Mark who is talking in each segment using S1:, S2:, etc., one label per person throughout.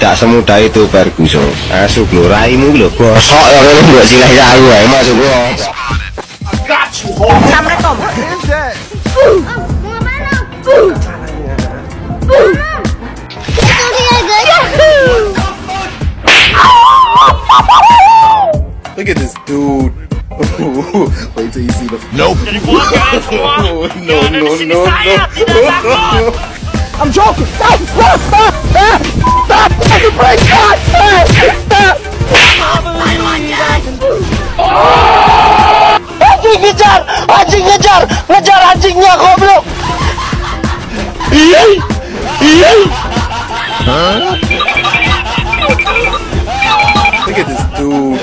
S1: tidak semudah itu Ferguson masuk lo raimu lo gosok ya lo buat silah jauh ya masuk lo.
S2: Look at this dude. Wait till you see the.
S3: Nope.
S2: Oh, no, no, no, no.
S4: I'm joking. Stop! Stop! Stop! Stop! Ngejar anjingnya goblok! Iya! Iya!
S2: Look at this dude.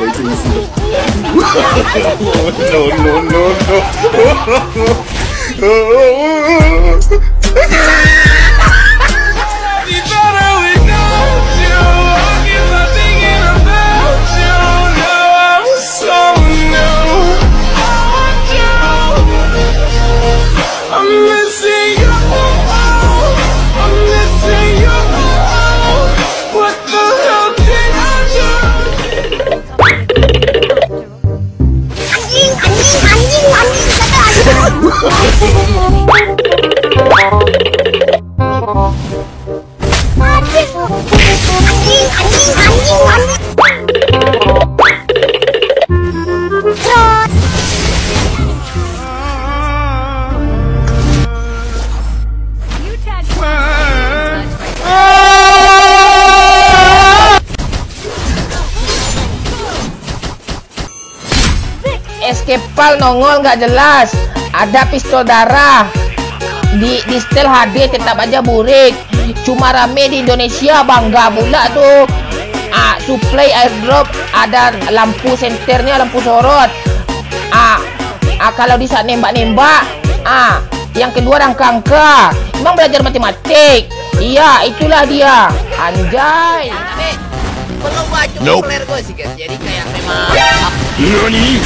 S2: Wait till you see no, no, no, no.
S5: Terus.
S6: Escapal nongol nggak jelas. Ada pistol darah. Di di setel HD tetap aja burik. Cuma rame di Indonesia bangga pula tuh. Ah, supply airdrop ada lampu senternya lampu sorot. Ah, ah kalau di saat nembak-nembak, ah yang kedua rangka-angka. Emang belajar matematik. Iya, itulah dia. Anjay.
S7: belum baju
S3: Nope.
S7: player gue sih guys jadi kayak memang
S3: Nani?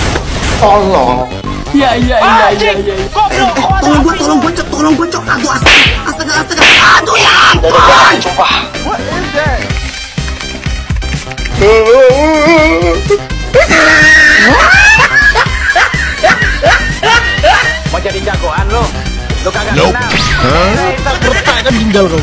S4: Iya iya iya iya iya.
S5: tolong gue tolong gue cok tolong gue cok aduh astaga astaga astaga aduh ya ampun
S4: Mau jadi jagoan lo? Lo kagak
S3: Nope.
S4: kenal.
S3: Hah?
S4: kan tinggal kau.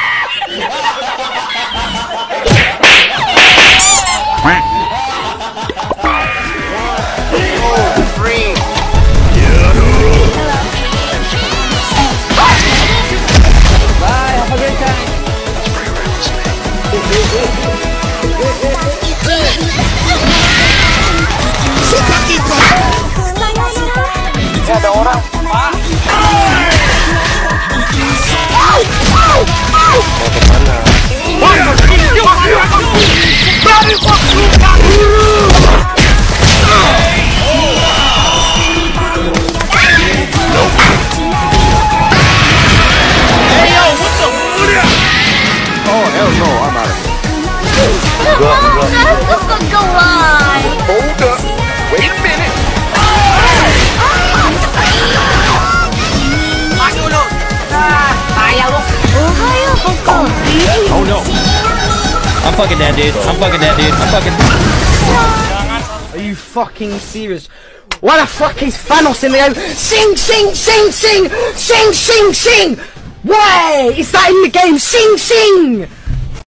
S3: I'm fucking that dude. I'm fucking that dude. I'm fucking.
S4: Are you fucking serious? What fuck is Thanos in there! Sing, sing, sing, sing, sing, sing, sing. Why is that in the game? Sing, sing.